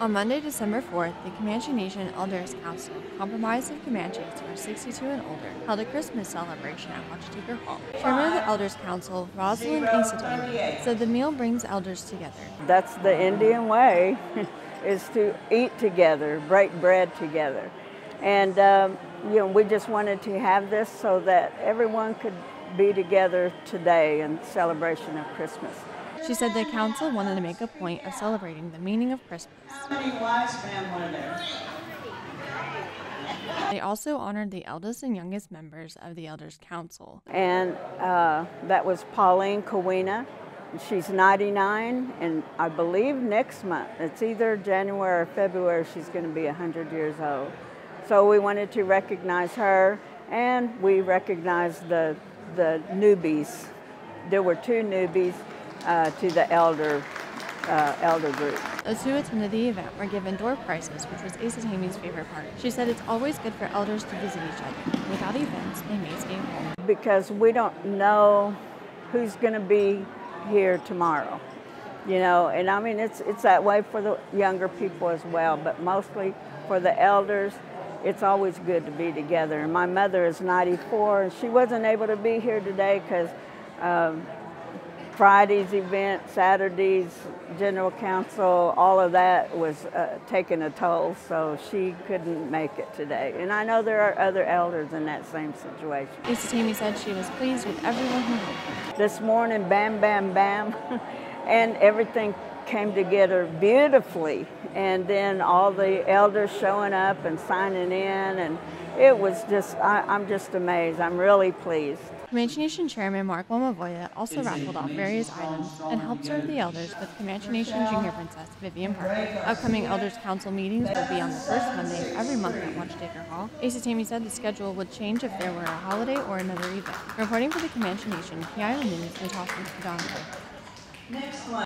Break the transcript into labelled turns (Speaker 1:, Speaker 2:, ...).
Speaker 1: On Monday, December 4th, the Comanche Nation Elders Council, comprised of Comanches who are 62 and older, held a Christmas celebration at Watchetaker Hall. Chairman of the Elders Council, Rosalind Asatami, said the meal brings elders together.
Speaker 2: That's the Indian way, is to eat together, break bread together. And, um, you know, we just wanted to have this so that everyone could be together today in celebration of Christmas.
Speaker 1: She said the council wanted to make a point of celebrating the meaning of Christmas.
Speaker 3: How many wise men were there?
Speaker 1: They also honored the eldest and youngest members of the Elders Council.
Speaker 2: And uh, that was Pauline Kowina. She's 99, and I believe next month, it's either January or February, she's going to be 100 years old. So we wanted to recognize her, and we recognized the, the newbies. There were two newbies uh, to the elder uh, elder group.
Speaker 1: Those who attended the event were given door prizes, which was Asa Tamey's favorite part. She said it's always good for elders to visit each other. Without events, they may stay home.
Speaker 2: Because we don't know who's going to be here tomorrow. You know, and I mean it's it's that way for the younger people as well, but mostly for the elders, it's always good to be together. And my mother is 94, and she wasn't able to be here today because um, Friday's event, Saturday's general council, all of that was uh, taking a toll, so she couldn't make it today. And I know there are other elders in that same situation.
Speaker 1: Asa Tamey said she was pleased with everyone who helped.
Speaker 2: This morning, bam, bam, bam, and everything came together beautifully. And then all the elders showing up and signing in, and it was just, I, I'm just amazed. I'm really pleased.
Speaker 1: Comanche Nation Chairman Mark Woommavovah also raffled off various items and helped serve the elders with Comanche Nation Junior Princess Vivian Parker. Upcoming Elders Council meetings will be on the first Monday of every month at Watchetaker Hall. Asa Tammy said the schedule would change if there were a holiday or another event. Reporting for the Comanche Nation, Kiara News, Natasha Donald.
Speaker 3: Next one.